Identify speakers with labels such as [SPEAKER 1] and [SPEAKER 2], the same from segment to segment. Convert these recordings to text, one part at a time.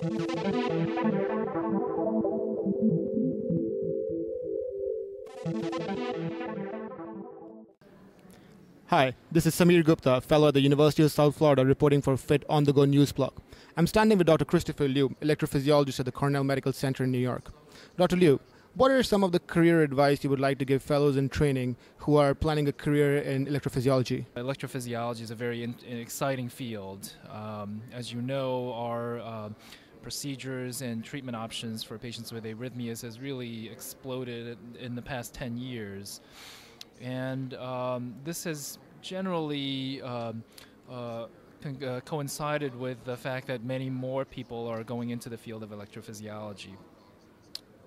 [SPEAKER 1] Hi, this is Sameer Gupta, fellow at the University of South Florida, reporting for FIT on the Go News Blog. I'm standing with Dr. Christopher Liu, electrophysiologist at the Cornell Medical Center in New York. Dr. Liu, what are some of the career advice you would like to give fellows in training who are planning a career in electrophysiology?
[SPEAKER 2] Electrophysiology is a very in, exciting field. Um, as you know, our uh, procedures and treatment options for patients with arrhythmias has really exploded in the past 10 years. And um, this has generally um, uh, uh, coincided with the fact that many more people are going into the field of electrophysiology.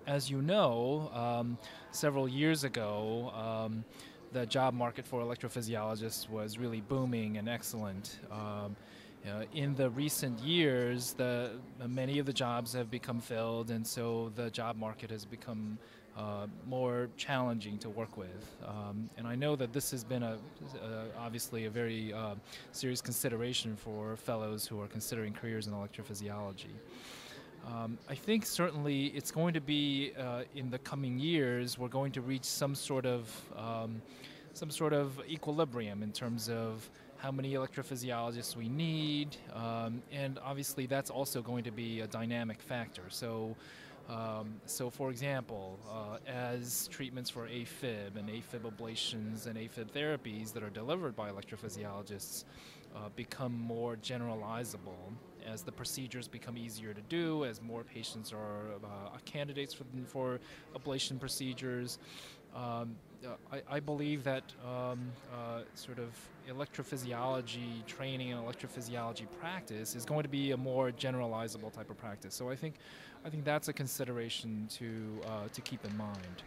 [SPEAKER 2] As you know, um, several years ago, um, the job market for electrophysiologists was really booming and excellent. Um, uh, in the recent years, the, many of the jobs have become filled, and so the job market has become uh, more challenging to work with. Um, and I know that this has been a, obviously a very uh, serious consideration for fellows who are considering careers in electrophysiology. Um, I think certainly it's going to be uh, in the coming years we're going to reach some sort of um, some sort of equilibrium in terms of how many electrophysiologists we need, um, and obviously that's also going to be a dynamic factor. So um, so, for example, uh, as treatments for AFib and AFib ablations and AFib therapies that are delivered by electrophysiologists uh, become more generalizable, as the procedures become easier to do, as more patients are uh, candidates for, for ablation procedures, um, I, I, believe that um, uh, sort of electrophysiology training and electrophysiology practice is going to be a more generalizable type of practice. So I think, I think that's a consideration to uh, to keep in mind.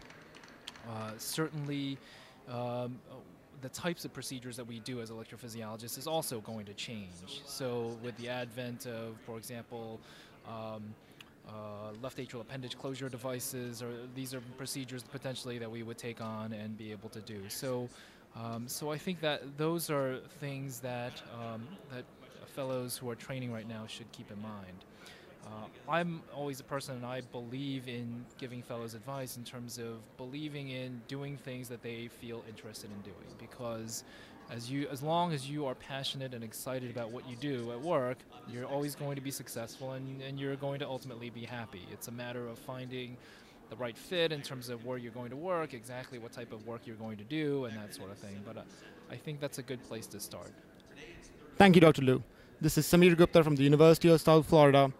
[SPEAKER 2] Uh, certainly. Um, the types of procedures that we do as electrophysiologists is also going to change. So, with the advent of, for example, um, uh, left atrial appendage closure devices, or these are procedures potentially that we would take on and be able to do. So, um, so I think that those are things that um, that fellows who are training right now should keep in mind. Uh, I'm always a person, and I believe in giving fellows advice in terms of believing in doing things that they feel interested in doing, because as you as long as you are passionate and excited about what you do at work you're always going to be successful and, and you're going to ultimately be happy. It's a matter of finding the right fit in terms of where you're going to work exactly what type of work you're going to do and that sort of thing. But uh, i think that's a good place to start.
[SPEAKER 1] Thank you dr liu. This is sameer gupta from the university of south florida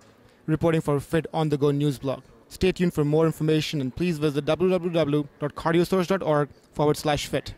[SPEAKER 1] reporting for fit on the go news blog Stay tuned for more information and please visit www.cardiosource.org forward slash fit.